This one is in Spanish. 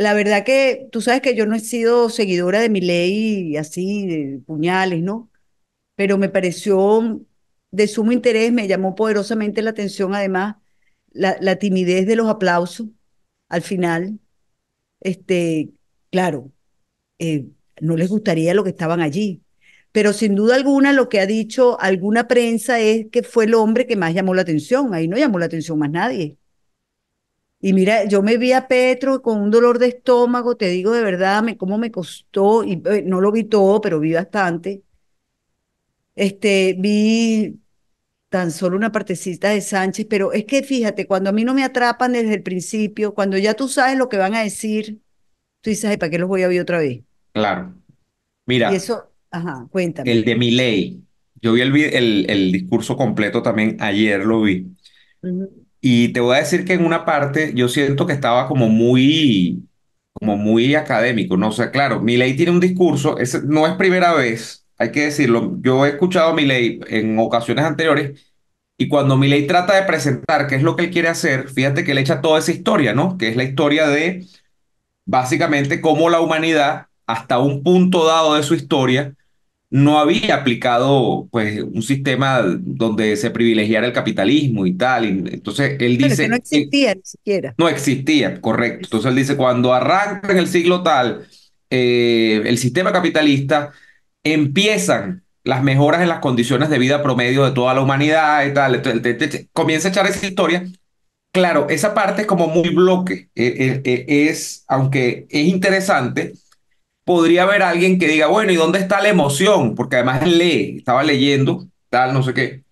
la verdad que tú sabes que yo no he sido seguidora de mi ley así, de puñales, ¿no? Pero me pareció de sumo interés, me llamó poderosamente la atención además la, timidez de los aplausos al final. Este, claro, eh, no les gustaría lo que estaban allí. Pero sin duda alguna lo que ha dicho alguna prensa es que fue el hombre que más llamó la atención. Ahí no llamó la atención más nadie. Y mira, yo me vi a Petro con un dolor de estómago, te digo de verdad, me, cómo me costó, y eh, no lo vi todo, pero vi bastante. Este, vi tan solo una partecita de Sánchez, pero es que fíjate, cuando a mí no me atrapan desde el principio, cuando ya tú sabes lo que van a decir, tú dices, ay, ¿para qué los voy a ver otra vez? Claro. Y Mira, eso, ajá, cuéntame. el de Milei, yo vi el, el, el discurso completo también, ayer lo vi. Y te voy a decir que en una parte yo siento que estaba como muy, como muy académico, ¿no? O sea, claro, Milei tiene un discurso, es, no es primera vez, hay que decirlo. Yo he escuchado a Milei en ocasiones anteriores y cuando Milei trata de presentar qué es lo que él quiere hacer, fíjate que le echa toda esa historia, ¿no? Que es la historia de básicamente cómo la humanidad, hasta un punto dado de su historia, no había aplicado pues un sistema donde se privilegiara el capitalismo y tal. Y entonces él Bueno, es que no dice, eh, existía ni siquiera. no existía, correcto. Es- Entonces él dice, cuando arranca en el siglo tal eh, el sistema capitalista, empiezan las mejoras en las condiciones de vida promedio de toda la humanidad y tal. Entonces, comienza a echar esa historia. Claro, esa parte es como muy bloque. Eh, es, aunque es interesante podría haber alguien que diga, bueno, ¿y dónde está la emoción? Porque además lee, estaba leyendo, tal, no sé qué.